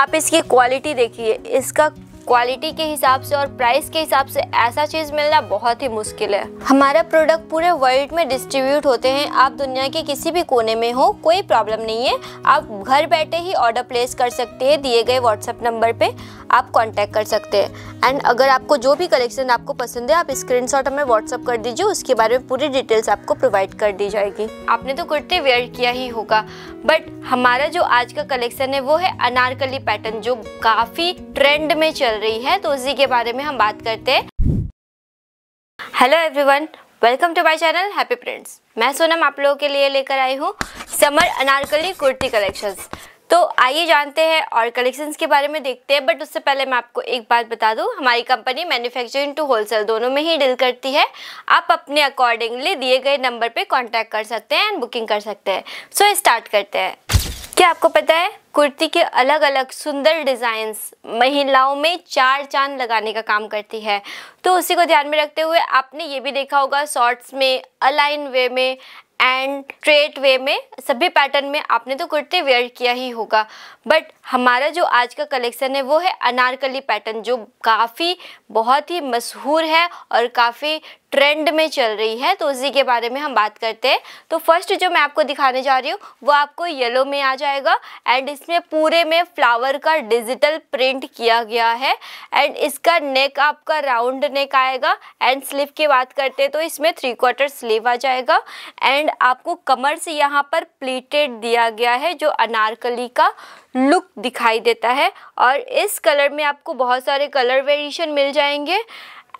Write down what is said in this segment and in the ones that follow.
आप इसकी क्वालिटी देखिए, इसका क्वालिटी के हिसाब से और प्राइस के हिसाब से ऐसा चीज़ मिलना बहुत ही मुश्किल है। हमारा प्रोडक्ट पूरे वर्ल्ड में डिस्ट्रीब्यूट होते हैं, आप दुनिया के किसी भी कोने में हो, कोई प्रॉब्लम नहीं है। आप घर बैठे ही ऑर्डर प्लेस कर सकते हैं दिए गए व्हाट्सएप नंबर पे। आप कांटेक्ट कर सकते हैं। एंड अगर आपको जो भी कलेक्शन आपको पसंद है, आप स्क्रीनशॉट हमें व्हाट्सअप कर दीजिए, उसके बारे में पूरी डिटेल्स आपको प्रोवाइड कर दी जाएगी। आपने तो कुर्ते वेयर किया ही होगा बट हमारा जो आज का कलेक्शन है, वो है अनारकली पैटर्न जो काफ़ी ट्रेंड में चल रही है तो उसी के बारे में हम बात करते हैं। Hello everyone welcome to my channel happy friends मैं सोनम आप लोगों के लिए लेकर आई हूँ समर अनारकली कुर्ती कलेक्शंस तो आइए जानते हैं और कलेक्शंस के बारे में देखते हैं बट उससे पहले मैं आपको एक बात बता दूँ हमारी कंपनी मैन्युफैक्चरिंग टू होलसेल दोनों में ही डील करती है। आप अपने अकॉर्डिंगली दिए गए नंबर पे कांटेक्ट कर सकते हैं एंड बुकिंग कर सकते हैं। सो so, स्टार्ट करते हैं। क्या आपको पता है कुर्ती के अलग अलग सुंदर डिज़ाइंस महिलाओं में चार चाँद लगाने का काम करती है। तो उसी को ध्यान में रखते हुए आपने ये भी देखा होगा शॉर्ट्स में अलाइन वे में एंड स्ट्रेट वे में, सभी पैटर्न में आपने तो कुर्ते वेयर किया ही होगा। बट हमारा जो आज का कलेक्शन है, वो है अनारकली पैटर्न, जो काफ़ी बहुत ही मशहूर है और काफ़ी ट्रेंड में चल रही है तो उसी के बारे में हम बात करते हैं। तो फ़र्स्ट जो मैं आपको दिखाने जा रही हूँ, वो आपको येलो में आ जाएगा एंड इसमें पूरे में फ्लावर का डिजिटल प्रिंट किया गया है एंड इसका नेक आपका राउंड नेक आएगा एंड स्लीव की बात करते हैं तो इसमें थ्री क्वार्टर स्लीव आ जाएगा एंड आपको कमर से यहाँ पर प्लीटेड दिया गया है, जो अनारकली का लुक दिखाई देता है और इस कलर में आपको बहुत सारे कलर वेरिएशन मिल जाएँगे।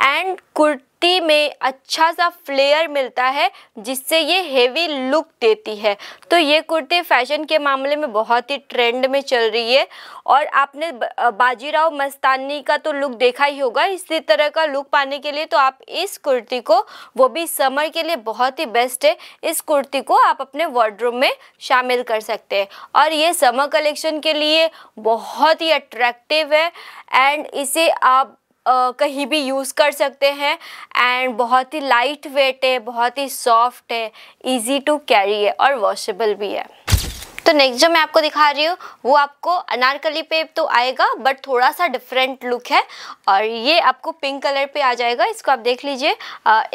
एंड कुर्ती में अच्छा सा फ्लेयर मिलता है, जिससे ये हेवी लुक देती है। तो ये कुर्ती फ़ैशन के मामले में बहुत ही ट्रेंड में चल रही है। और आपने बाजीराव मस्तानी का तो लुक देखा ही होगा। इसी तरह का लुक पाने के लिए तो आप इस कुर्ती को, वो भी समर के लिए बहुत ही बेस्ट है, इस कुर्ती को आप अपने वार्ड्रोब में शामिल कर सकते हैं। और ये समर कलेक्शन के लिए बहुत ही अट्रैक्टिव है। एंड इसे आप कहीं भी यूज़ कर सकते हैं एंड बहुत ही लाइट वेट है, बहुत ही सॉफ्ट है इजी टू कैरी है और वॉशेबल भी है। तो नेक्स्ट जो मैं आपको दिखा रही हूँ, वो आपको अनारकली पे तो आएगा बट थोड़ा सा डिफरेंट लुक है और ये आपको पिंक कलर पे आ जाएगा। इसको आप देख लीजिए।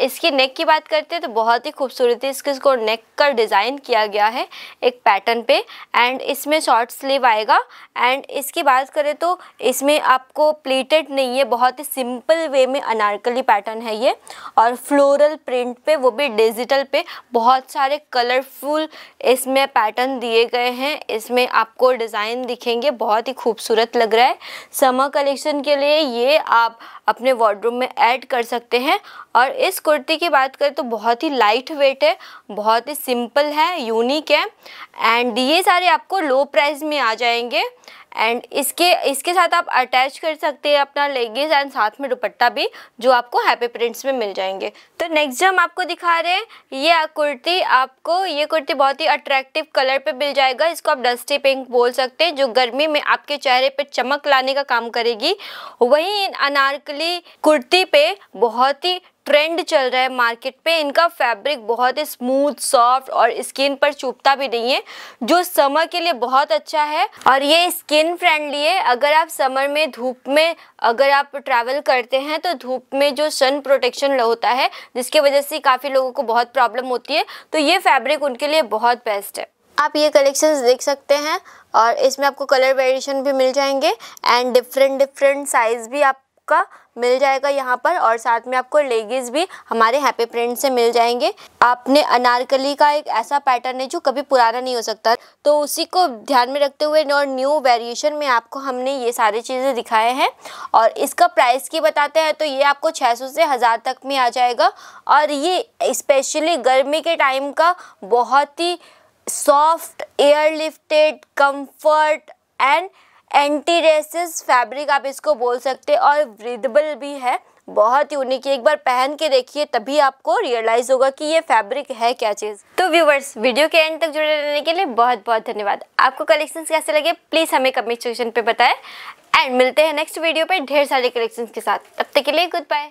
इसकी नेक की बात करते हैं तो बहुत ही खूबसूरती इसके, इसको नेक का डिज़ाइन किया गया है एक पैटर्न पे एंड इसमें शॉर्ट स्लीव आएगा एंड इसकी बात करें तो इसमें आपको प्लेटेड नहीं है, बहुत ही सिंपल वे में अनारकली पैटर्न है ये और फ्लोरल प्रिंट पे, वो भी डिजिटल पे बहुत सारे कलरफुल इसमें पैटर्न दिए गए गए हैं। इसमें आपको डिज़ाइन दिखेंगे, बहुत ही खूबसूरत लग रहा है। समर कलेक्शन के लिए ये आप अपने वार्डरूम में ऐड कर सकते हैं। और इस कुर्ती की बात करें तो बहुत ही लाइट वेट है, बहुत ही सिंपल है यूनिक है। एंड ये सारे आपको लो प्राइस में आ जाएँगे। एंड इसके इसके साथ आप अटैच कर सकते हैं अपना लेगीज एंड साथ में दुपट्टा भी, जो आपको हैप्पी प्रिंट्स में मिल जाएँगे। तो नेक्स्ट जो हम आपको दिखा रहे हैं, ये कुर्ती आपको, ये कुर्ती बहुत ही अट्रैक्टिव कलर पे मिल जाएगा। इसको आप डस्टी पिंक बोल सकते हैं, जो गर्मी में आपके चेहरे पे चमक लाने का काम करेगी। वहीं अनारकली कुर्ती पे बहुत ही ट्रेंड चल रहा है मार्केट पे। इनका फैब्रिक बहुत ही स्मूथ, सॉफ्ट और स्किन पर चुपता भी नहीं है, जो समर के लिए बहुत अच्छा है। और ये स्किन फ्रेंडली है। अगर आप समर में धूप में अगर आप ट्रैवल करते हैं तो धूप में जो सन प्रोटेक्शन होता है, जिसकी वजह से काफ़ी लोगों को बहुत प्रॉब्लम होती है तो ये फैब्रिक उनके लिए बहुत बेस्ट है। आप ये कलेक्शंस देख सकते हैं और इसमें आपको कलर वेरिएशन भी मिल जाएँगे एंड डिफरेंट डिफरेंट साइज़ भी आपका मिल जाएगा यहाँ पर और साथ में आपको लेगीज भी हमारे हैप्पी प्रिंट से मिल जाएँगे। आपने अनारकली का एक ऐसा पैटर्न है जो कभी पुराना नहीं हो सकता। तो उसी को ध्यान में रखते हुए और न्यू वेरिएशन में आपको हमने ये सारी चीज़ें दिखाए हैं। और इसका प्राइस की बताते हैं तो ये आपको 600 से हज़ार तक में आ जाएगा। और ये स्पेशली गर्मी के टाइम का बहुत ही soft air lifted comfort and anti racist fabric आप इसको बोल सकते हैं और ब्रीदेबल भी है। बहुत यूनिक एक बार पहन के देखिए, तभी आपको रियलाइज़ होगा कि ये फैब्रिक है क्या चीज़। तो व्यूवर्स वीडियो के एंड तक जुड़े रहने के लिए बहुत बहुत धन्यवाद। आपको कलेक्शन कैसे लगे? प्लीज़ हमें कमेंट सेक्शन पे बताएँ। एंड मिलते हैं नेक्स्ट वीडियो पे ढेर सारे कलेक्शन के साथ। तब तक के लिए गुड बाय